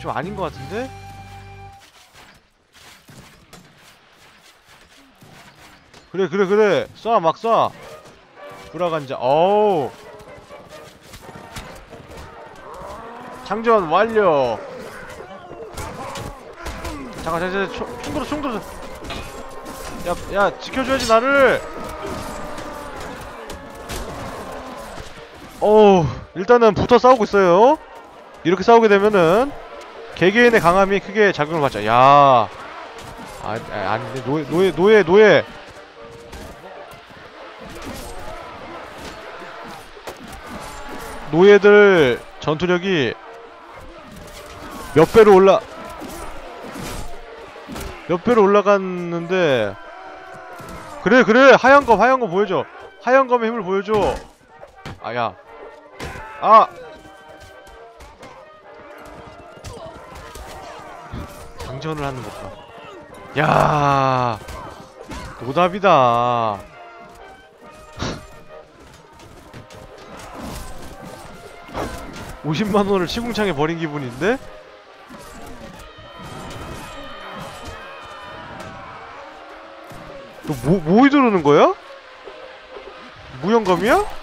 좀 아닌 것 같은데? 그래 그래 그래. 쏴 막 쏴. 불화간자 어우. 장전 완료. 잠깐 잠깐 잠깐. 총, 총 들어 총 들어. 야, 야 지켜줘야지 나를. 어우 일단은 붙어 싸우고 있어요. 이렇게 싸우게 되면은 개개인의 강함이 크게 작용을 받죠. 야. 아, 아, 아니 노예 노예 노예 노예. 노예들 전투력이 몇 배로 올라 몇 배로 올라갔는데 그래 그래. 하얀 검 하얀 검 보여줘. 하얀 검의 힘을 보여줘. 아야. 아 장전을 하는 것 봐 야 노답이다 50만원을 시궁창에 버린 기분인데? 너 뭐, 뭐 이러는 거야? 무용검이야?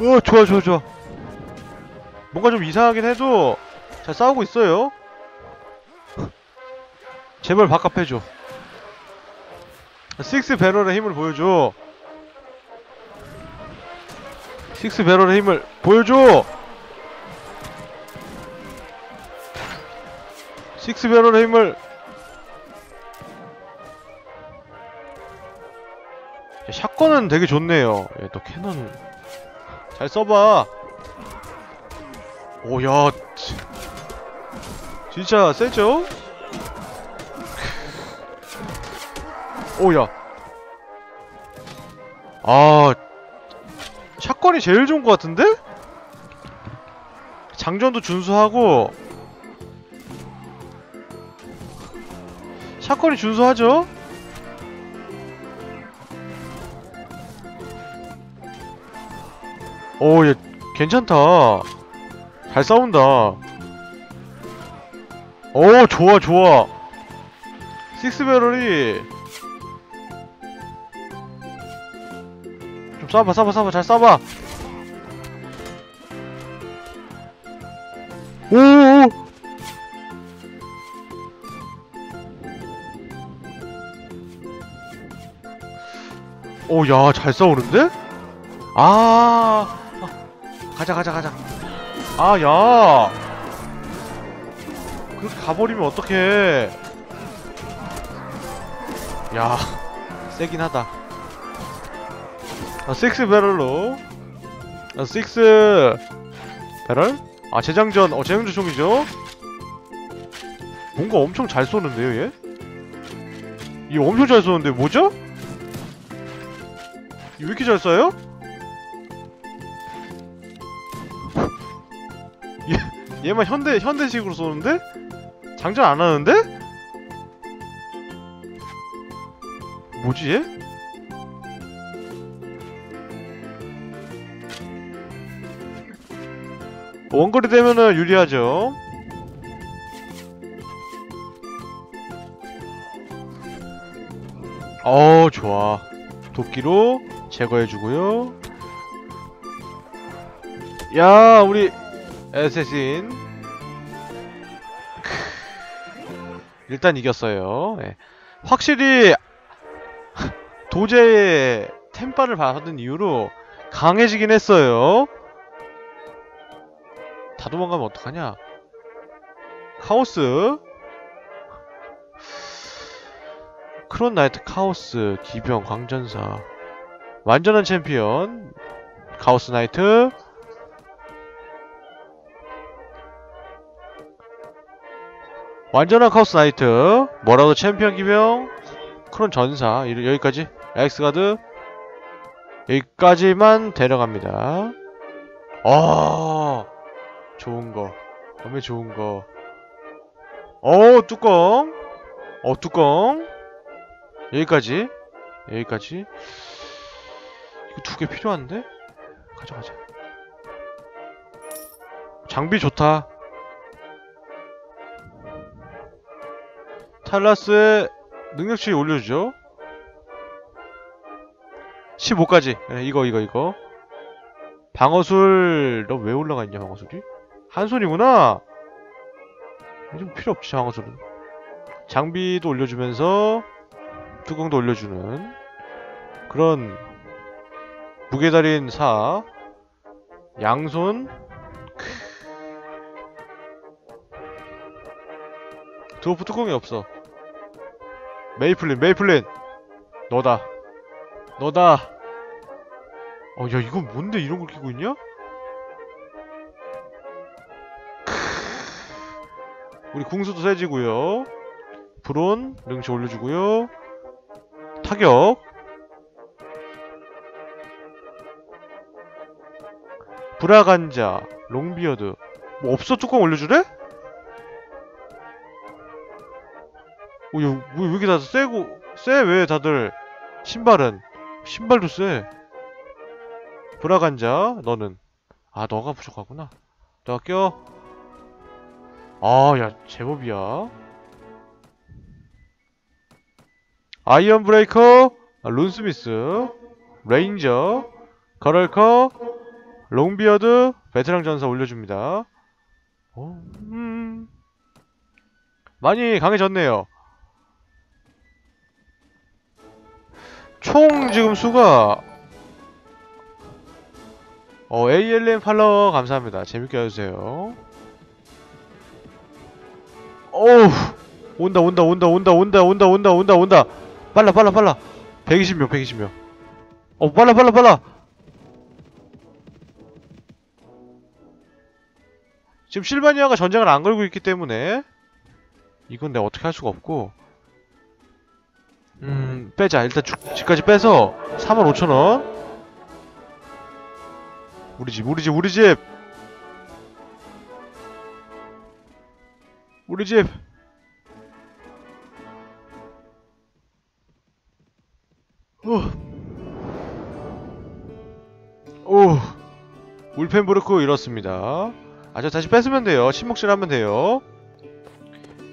어 좋아 좋아 좋아. 뭔가 좀 이상하긴 해도 잘 싸우고 있어요. 제발 바깥해줘. 식스 배럴의 힘을 보여줘. 식스 배럴의 힘을 보여줘. 식스 배럴의 힘을 야, 샷건은 되게 좋네요. 예, 또 캐논 잘 써봐 오야 진짜 세죠? 오야 아 샷건이 제일 좋은 것 같은데? 장전도 준수하고 샷건이 준수하죠? 오, 얘 괜찮다. 잘 싸운다. 오, 좋아, 좋아. 식스 베럴이 좀 쏴봐, 쏴봐, 쏴봐, 잘 쏴봐. 오오오! 오, 야, 잘 싸우는데? 아, 아, 가자, 가자, 가자. 아, 야. 그렇게 가버리면 어떡해. 야, 세긴 하다. 아, 식스 배럴로. 아, 식스 배럴? 아, 재장전, 어, 재장전 총이죠? 뭔가 엄청 잘 쏘는데요, 얘? 이거 엄청 잘 쏘는데, 뭐죠? 왜 이렇게 잘 쏴요? 얘, 얘만 현대, 현대식으로 쏘는데? 장전 안 하는데? 뭐지 얘? 원거리 되면은 유리하죠. 어 좋아. 도끼로 제거해주고요. 야, 우리 에세신 일단 이겼어요. 예. 확실히 도제의 템파를 받은 이후로 강해지긴 했어요. 다 도망가면 어떡하냐? 카오스 크론 나이트 카오스 기병 광전사 완전한 챔피언 카오스 나이트 완전한 카오스 나이트. 뭐라도 챔피언 기병. 크론 전사. 이- 여기까지. 엑스가드. 여기까지만 데려갑니다. 아 좋은거. 너무 좋은거. 어 뚜껑. 어 뚜껑. 여기까지. 여기까지. 두개 필요한데? 가져가자. 장비 좋다. 탈라스의 능력치 올려주죠. 15까지. 네, 이거, 이거, 이거. 방어술, 너 왜 올라가 있냐, 방어술이? 한 손이구나! 좀 필요 없지, 방어술은. 장비도 올려주면서, 뚜껑도 올려주는, 그런, 무게달인 사, 양손, 드워프 뚜껑이 없어. 메이플린, 메이플린! 너다. 너다. 어, 야, 이건 뭔데 이런 걸 끼고 있냐? 우리 궁수도 세지고요. 브론, 능치 올려주고요. 타격. 브라간자, 롱비어드. 뭐 없어 뚜껑 올려주래? 어, 야, 왜, 왜 이렇게 다들 세고, 세? 왜 다들 신발은? 신발도 세. 브라간자, 너는. 아, 너가 부족하구나. 너가 껴. 아, 야, 제법이야. Ironbreaker, 아, Runesmith, Ranger, Quarreller, Longbeard, 베테랑 전사 올려줍니다. 어, 음. 많이 강해졌네요. 총 지금 수가 어 ALM 팔로워 감사합니다. 재밌게 해주세요. 어우 온다 온다 온다 온다 온다 온다 온다 온다 온다. 빨라 빨라 빨라. 120명 120명. 어 빨라 빨라 빨라. 지금 실바니아가 전쟁을 안 걸고 있기 때문에 이건 내가 어떻게 할 수가 없고 음 빼자 일단 주, 집까지 빼서 45,000원 우리 집 우리 집 우리 집 우리 집 오. 오. 울펜부르크 잃었습니다. 아, 저 다시 뺏으면 돼요. 침묵질 하면 돼요.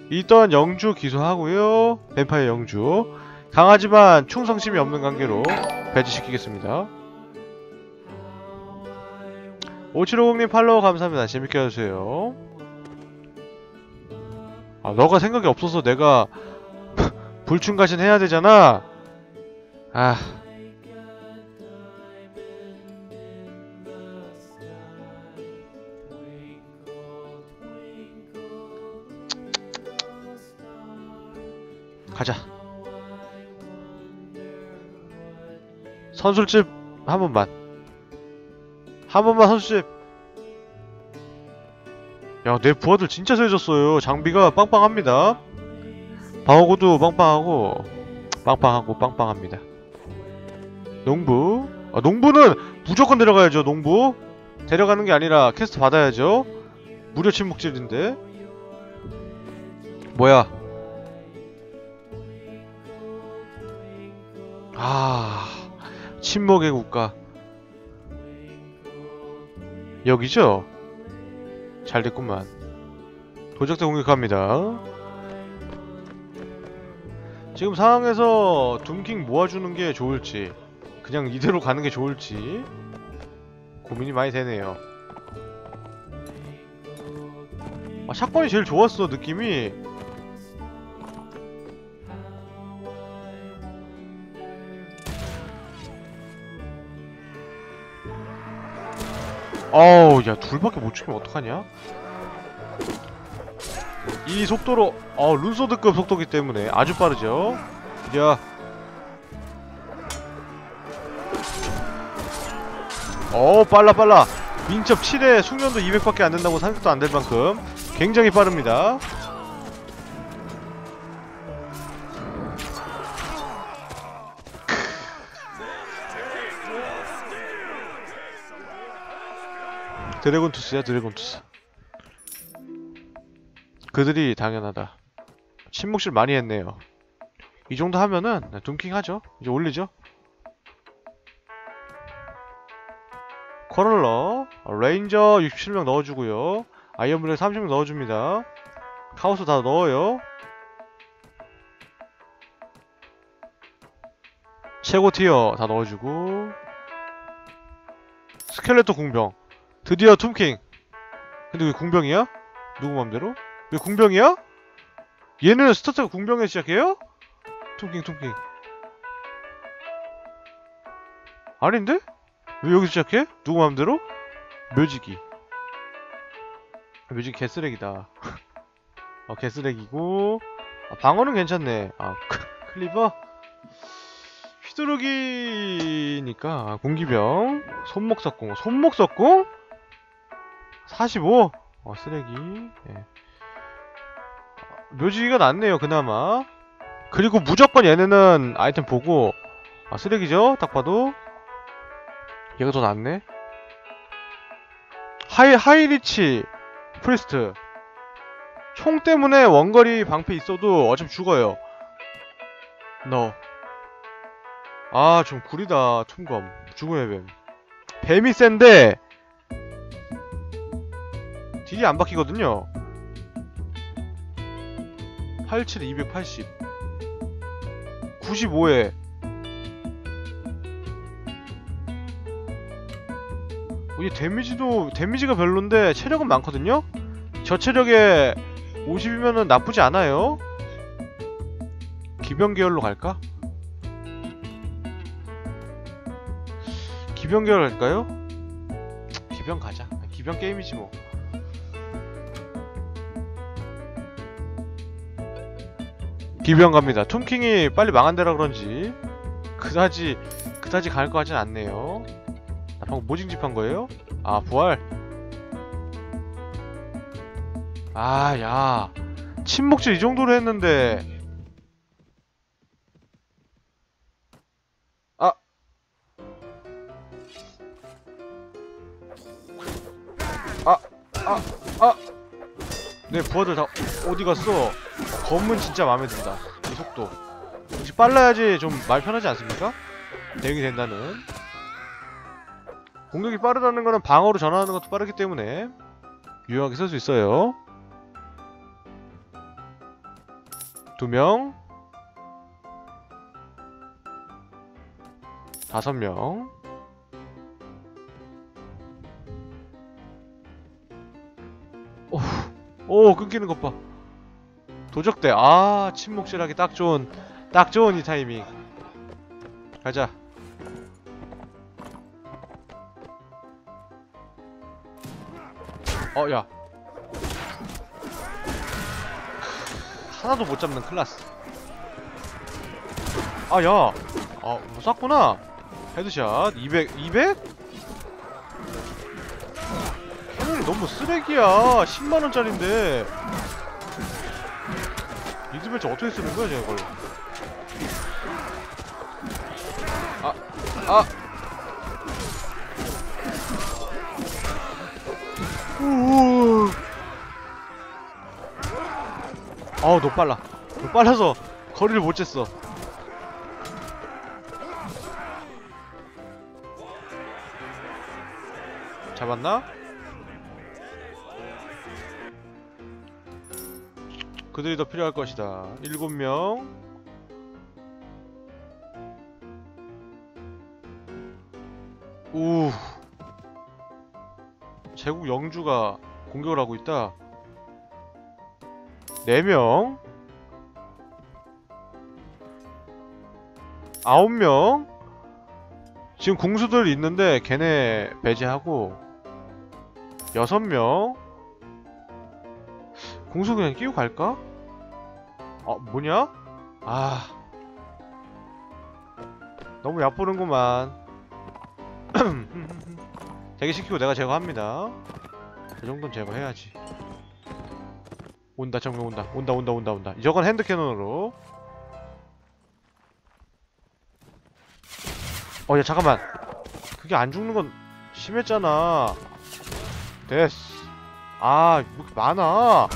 일단 영주 기소하고요. 뱀파이어 영주. 강하지만 충성심이 없는 관계로 배제시키겠습니다. 5750님 팔로우 감사합니다. 재밌게 해주세요. 아, 너가 생각이 없어서 내가 불충가신 해야 되잖아. 아. 가자. 선술집 한 번만. 한 번만 선술집. 야, 내 부하들 진짜 세졌어요. 장비가 빵빵합니다. 방어구도 빵빵하고 빵빵하고 빵빵합니다. 농부. 아, 농부는 무조건 데려가야죠, 농부. 데려가는 게 아니라 캐스트 받아야죠. 무료 침묵질인데. 뭐야? 아, 침묵의 국가. 여기죠? 잘 됐구만. 도적대 공격합니다. 지금 상황에서 둠킹 모아주는 게 좋을지, 그냥 이대로 가는 게 좋을지, 고민이 많이 되네요. 아, 샷건이 제일 좋았어, 느낌이. 어우 야 둘밖에 못 죽이면 어떡하냐? 이 속도로 어 룬소드급 속도기 때문에 아주 빠르죠? 야. 어 빨라 빨라. 민첩 7에 숙련도 200밖에 안 된다고 생각도 안 될 만큼 굉장히 빠릅니다 드래곤 투스야 드래곤 투스. 그들이 당연하다. 침묵실 많이 했네요. 이 정도 하면은 둠킹 하죠. 이제 올리죠. 커널러 레인저 67명 넣어주고요. 아이언블랙 30명 넣어줍니다. 카오스 다 넣어요. 최고 티어 다 넣어주고. 스켈레토 궁병 드디어 Tomb King 근데 왜 궁병이야? 누구 맘대로? 왜 궁병이야? 얘는 스타트가 궁병에 시작해요? Tomb King Tomb King 아닌데? 왜 여기서 시작해? 누구 맘대로? 묘지기 묘지기 개쓰레기다 어 개쓰레기고 아, 방어는 괜찮네 아 cleaver 휘두르기니까 공기병 손목 석공 손목 석공? 45? 어 쓰레기 예. 묘지기가 낫네요 그나마 그리고 무조건 얘네는 아이템 보고 아 쓰레기죠 딱 봐도 얘가 더 낫네 High High Lich Priest 총 때문에 원거리 방패 있어도 어차피 죽어요 너 아, 좀 구리다, 툼검. 죽음의 뱀. 뱀이 센데, 딜이 안 바뀌거든요. 87, 280. 95에. 어, 얘 데미지도, 데미지가 별론데, 체력은 많거든요? 저 체력에 50이면은 나쁘지 않아요? 기병 계열로 갈까? 기병 계열 할까요? 기병 가자. 기병 게임이지 뭐. 기병 갑니다. 톰킹이 빨리 망한 데라 그런지 그다지 그다지 갈 것 같진 않네요. 나 방금 뭐 징집한 거예요? 아 부활. 아 야. 침묵질 이 정도로 했는데 내 부하들 다 어디 갔어? 검은 진짜 마음에 든다. 이 속도. 역시 빨라야지 좀 말 편하지 않습니까? 대응이 된다는. 공격이 빠르다는 거는 방어로 전환하는 것도 빠르기 때문에 유용하게 쓸 수 있어요. 두 명. 다섯 명. 오 끊기는 것봐 도적대. 아 침묵실하기 딱 좋은 딱 좋은 이 타이밍. 가자. 어야. 하나도 못 잡는 클라스. 아야. 아못 쐈구나. headshot. 200 200? 너무 쓰레기야. 10만원짜린데 리드벨트 어떻게 쓰는 거야 저걸 아 아! 우우 아우 너 빨라 너 빨라서 거리를 못 쟀어 잡았나? 그들이 더 필요할 것이다. 일곱 명. 우. 제국 영주가 공격을 하고 있다. 네 명. 아홉 명. 지금 궁수들 있는데 걔네 배제하고 여섯 명. 공수 그냥 끼고 갈까? 어 뭐냐? 아. 너무 얕보는구만. 대기시키고 내가 제거합니다. 그 정도는 제거해야지. 온다 정면 온다. 온다 온다 온다 온다. 저건 핸드캐논으로. 어 야 잠깐만. 그게 안 죽는 건 심했잖아. 됐어. 아, 뭐 이렇게 많아.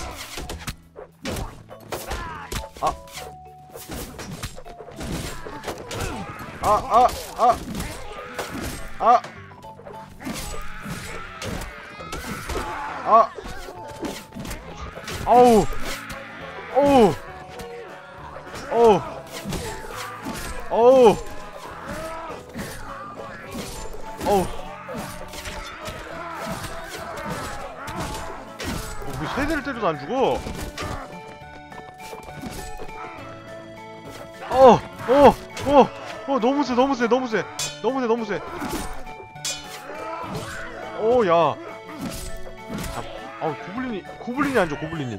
아, 아, 아, 아. 아 아우 어우 어우 어우 어우 어, 왜 세대를 때려도 안 죽어 어, 세. 오, 야. 자, 아우, 고블린이, 고블린이 안 줘, 고블린이.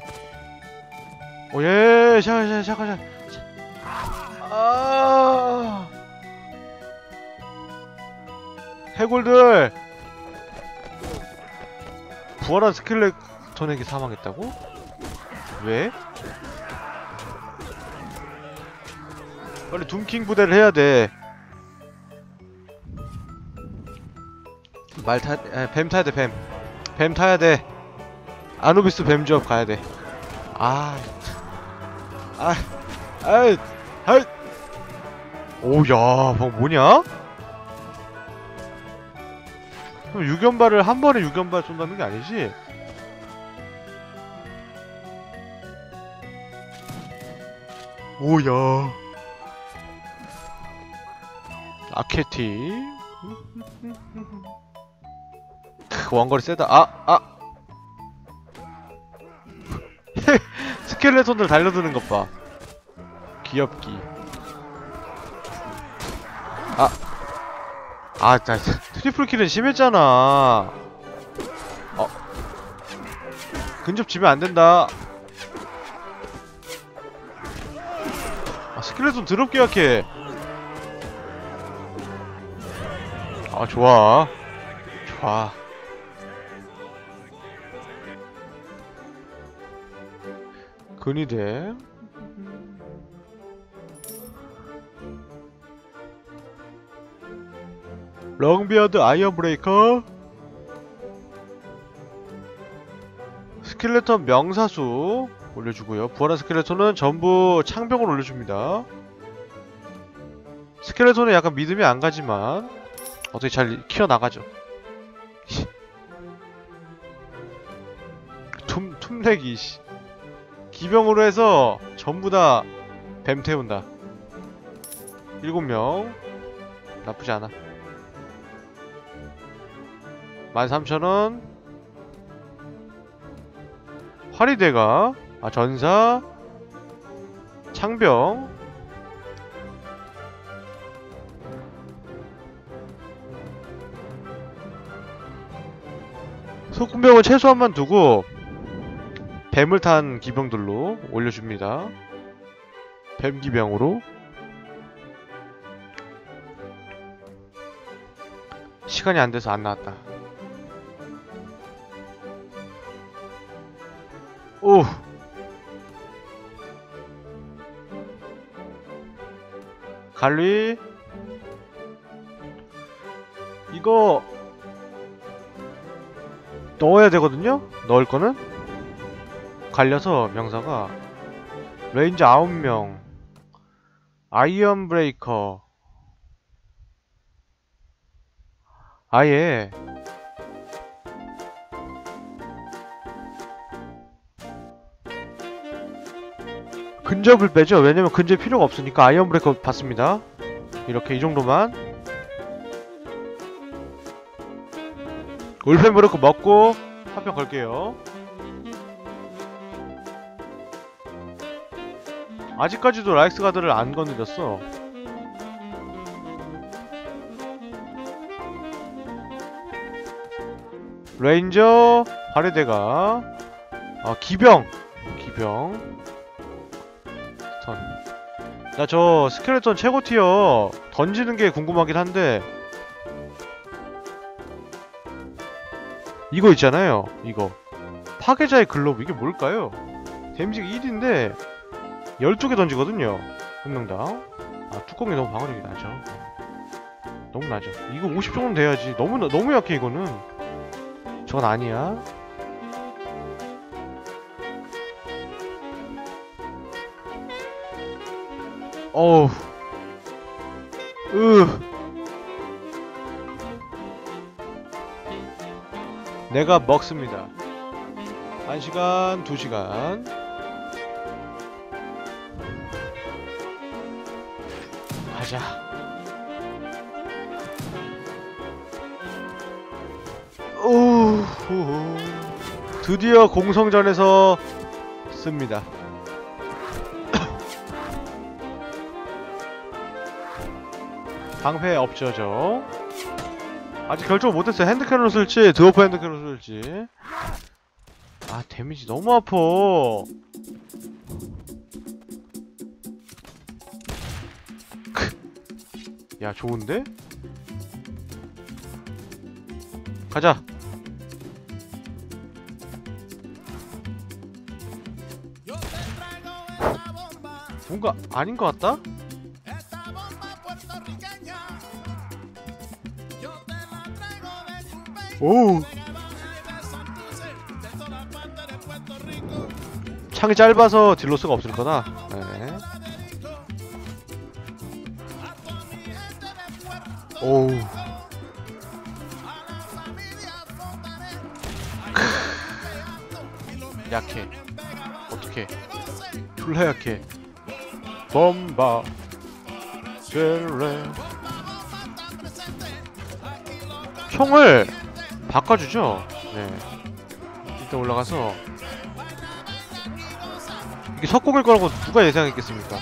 오, 예, 샤, 샤, 샤, 샤. 아. 해골들. 부활한 스켈레톤에게 사망했다고? 왜? 빨리 둠킹 부대를 해야 돼. 말 타, 에, 뱀 타야 돼, 뱀. 뱀 타야 돼. 아누비스 뱀 조합 가야 돼. 아, 아, 아, 아. 오, 야, 방 뭐냐? 그럼 유견발을 한 번에 유견발 쏜다는 게 아니지? 오야. 아케티 크, 원거리 세다. 아! 아! Skeleton들 달려드는 것봐. 귀엽기. 아! 아, 나 triple kill은 심했잖아. 어. 근접 지면 안 된다. 아, 스켈레톤 더럽게 약해. 아 좋아. 좋아 근위대 롱비어드 아이언 브레이커 스켈레톤 명사수 올려주고요. 부활한 스켈레톤은 전부 창병을 올려줍니다. 스켈레톤은 약간 믿음이 안 가지만 어떻게 잘 키워나가죠. 툼, 툼렉이 씨 기병으로 해서 전부 다 뱀 태운다. 7명. 나쁘지 않아. 13,000원. 화리대가 아 전사 창병. 소금병은 최소한만 두고 뱀을 탄 기병들로 올려줍니다. 뱀 기병으로 시간이 안 돼서 안 나왔다. 오! 갈리 이거 넣어야 되거든요? 넣을 거는? 갈려서 명사가 레인저 9명 아이언 브레이커 아예 근접을 빼죠. 왜냐면 근접 필요가 없으니까 아이언 브레이커 받습니다. 이렇게 이 정도만. 울펜 브레이커 먹고 화평 걸게요 아직까지도 라이스 가드를 안 건드렸어. 레인저 바레데가. 아 기병. 기병. 나 저 스켈레톤 최고 티어 던지는 게 궁금하긴 한데. 이거 있잖아요 이거. 파괴자의 글로브. 이게 뭘까요? 데미지가 1인데 12개 던지거든요. 한 명당 아 뚜껑이 너무 방어력이 나죠 너무 나죠 이거 50 정도는 돼야지. 너무 너무 약해 이거는. 저건 아니야. 어우. 으. 내가 먹습니다. 1시간, 2시간. 가자. 오, 드디어 공성전에서 씁니다. 방패 없죠, 저. 아직 결정 못했어요. 핸드캐논을 쓸지, 드워프 핸드캐논을 쓸지. 아, 데미지 너무 아파. 야, 좋은데? 가자. 뭔가 아닌 것 같다? 오. 창이 짧아서 딜로스가 없을 거다. 오우. 크. 약해. 어떻게? 졸라 약해. 범바. 젤레. 총을 바꿔주죠. 네. 일단 올라가서 이게 석공일 거라고 누가 예상했겠습니까?